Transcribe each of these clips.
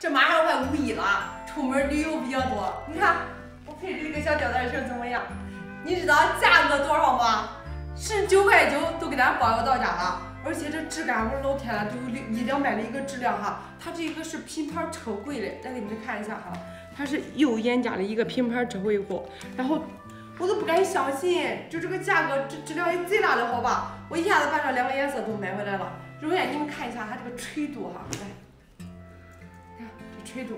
这马上快五一了，出门旅游比较多。你看我配的这个小吊带裙怎么样？你知道价格多少吗？十九块九都给咱包邮到家了，而且这质感，我老天了，都有一两百的一个质量哈。它这个是品牌车柜的，再给你们看一下哈，它是右眼家的一个品牌车柜货，然后我都不敢相信，就这个价格质质量也贼拉的好吧？我一下子把这两个颜色都买回来了。首先你们看一下它这个垂度哈，来，垂度，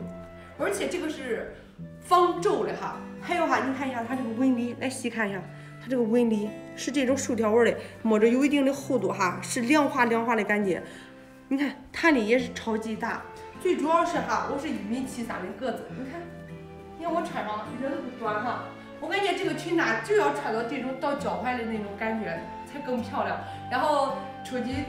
而且这个是防皱的哈。还有哈，你看一下它这个纹理，来细看一下，它这个纹理是这种竖条纹的，摸着有一定的厚度哈，是凉滑凉滑的感觉。你看弹力也是超级大，最主要是哈，我是一米七三的个子，你看，你看我穿上一点都不短哈。我感觉这个裙衩就要穿到这种到脚踝的那种感觉才更漂亮，然后出去。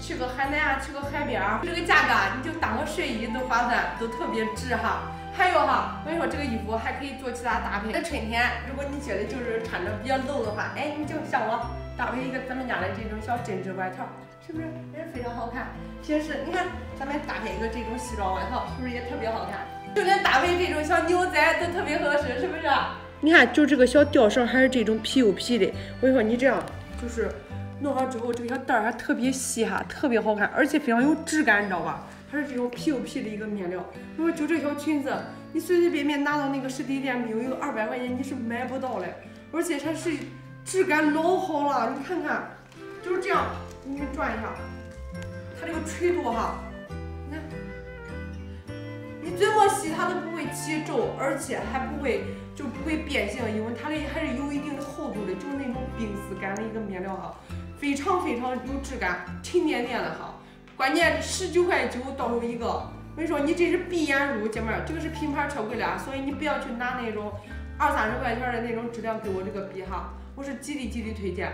去个海南啊，去个海边啊，这个价格啊你就当个睡衣都划算，都特别值哈。还有哈，我跟你说这个衣服还可以做其他搭配。在春天，如果你觉得就是穿着比较露的话，哎，你就像我搭配一个咱们家的这种小针织外套，是不是也是非常好看？平时你看咱们搭配一个这种西装外套，是不是也特别好看？就连搭配这种小牛仔都特别合适，是不是？你看，就这个小吊绳还是这种皮又皮的，我跟你说，你这样就是。弄好之后，这个小带儿还特别细哈，特别好看，而且非常有质感，你知道吧？它是这种皮又皮的一个面料。我说就这条裙子，你随随便便拿到那个实体店，没有一个二百块钱你是买不到的。而且它是质感老好了，你看看，就是这样，你们转一下，它这个垂度哈，你看，你怎么洗它都不会起皱，而且还不会就不会变形，因为它的还是有一定的厚度的，就是那种冰丝感的一个面料哈。非常非常有质感，沉甸甸的哈。关键十九块九到手一个，我跟你说，你这是闭眼入，姐妹儿，这个是品牌车贵了，所以你不要去拿那种二三十块钱的那种质量跟我这个比哈。我是极力极力推荐。